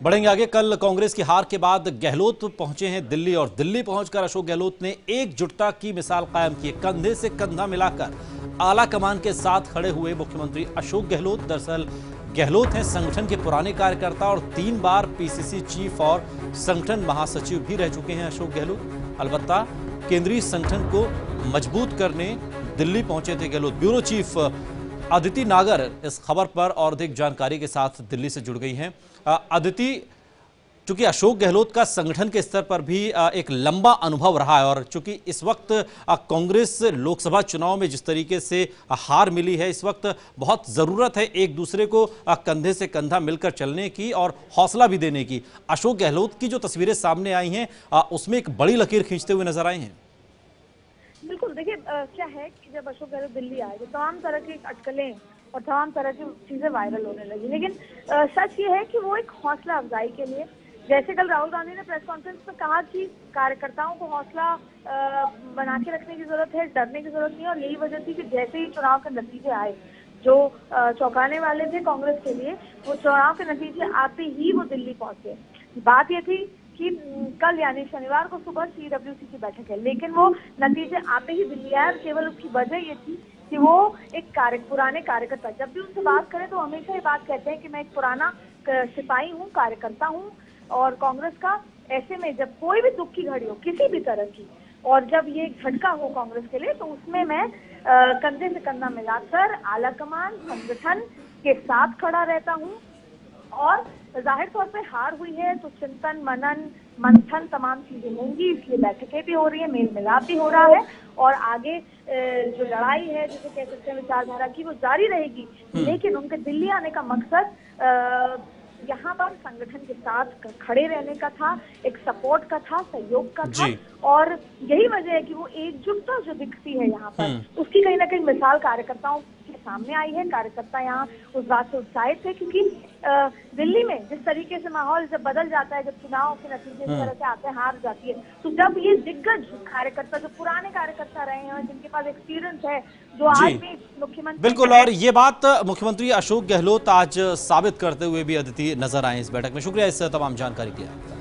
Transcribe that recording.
बढ़ेंगे आगे। कल कांग्रेस की हार के बाद गहलोत पहुँचे हैं दिल्ली और दिल्ली पहुंचकर अशोक गहलोत ने एकजुटता की मिसाल कायम की कंधे से कंधा मिलाकर आला कमान के साथ खड़े हुए मुख्यमंत्री अशोक गहलोत। दरअसल गहलोत हैं संगठन के पुराने कार्यकर्ता और तीन बार पीसीसी चीफ और संगठन महासचिव भी रह चुके हैं अशोक गहलोत। अलबत्ता केंद्रीय संगठन को मज़बूत करने दिल्ली पहुँचे थे गहलोत। ब्यूरो चीफ अदिति नागर इस खबर पर और अधिक जानकारी के साथ दिल्ली से जुड़ गई हैं। अदिति चूँकि अशोक गहलोत का संगठन के स्तर पर भी एक लंबा अनुभव रहा है और चूँकि इस वक्त कांग्रेस लोकसभा चुनाव में जिस तरीके से हार मिली है, इस वक्त बहुत ज़रूरत है एक दूसरे को कंधे से कंधा मिलकर चलने की और हौसला भी देने की। अशोक गहलोत की जो तस्वीरें सामने आई हैं उसमें एक बड़ी लकीर खींचते हुए नज़र आए हैं। देखिए क्या है कि जब अशोक गहलोत दिल्ली आए तो तमाम तरह की अटकलें और तमाम तरह की चीज़ें वायरल होने लगी। लेकिन सच ये है कि वो एक हौसला अफजाई के लिए, जैसे कल राहुल गांधी ने प्रेस कॉन्फ्रेंस में कहा कि कार्यकर्ताओं को हौसला बना के रखने की ज़रूरत है, डरने की ज़रूरत नहीं और यही वजह थी कि जैसे ही चुनाव के नतीजे आए, जो चौंकाने वाले थे कांग्रेस के लिए, वो चुनाव के नतीजे आते ही वो दिल्ली पहुँचे। बात ये थी कि कल यानी शनिवार को सुबह सीडब्ल्यूसी की बैठक है। लेकिन वो नतीजे आते ही दिल्ली आए केवल उसकी वजह ये थी कि वो एक कार्य पुराने कार्यकर्ता। जब भी उनसे बात करें तो हमेशा ये बात कहते हैं कि मैं एक पुराना सिपाही हूँ, कार्यकर्ता हूँ और कांग्रेस का ऐसे में जब कोई भी दुख की घड़ी हो, किसी भी तरह की, और जब ये झटका हो कांग्रेस के लिए तो उसमें मैं कंधे से कंधा मिलाकर आला कमान संगठन के साथ खड़ा रहता हूँ। और ज़ाहिर तौर पे हार हुई है तो चिंतन मनन मंथन तमाम चीज़ें होंगी इसलिए बैठकें भी हो रही है मेल मिलाप भी हो रहा है और आगे जो लड़ाई है जिसे कह सकते हैं विचारधारा की वो जारी रहेगी हम्म। लेकिन उनके दिल्ली आने का मकसद यहाँ पर संगठन के साथ खड़े रहने का था एक सपोर्ट का था सहयोग का था और यही वजह है कि वो एकजुटता जो दिखती है यहाँ पर हम्म। उसकी कहीं ना कहीं मिसाल कार्यकर्ताओं सामने आई है। कार्यकर्ता यहाँ उस बात से उत्साहित थे क्योंकि दिल्ली में जिस तरीके से माहौल जब बदल जाता है जब चुनाव के नतीजे इस हम्म। तरह से आते हार जाती है तो जब ये दिग्गज कार्यकर्ता जो पुराने कार्यकर्ता रहे हैं जिनके पास एक्सपीरियंस है जो आज भी मुख्यमंत्री बिल्कुल और ये बात मुख्यमंत्री अशोक गहलोत आज साबित करते हुए भी अदिति नज़र आए इस बैठक में। शुक्रिया इस तमाम जानकारी के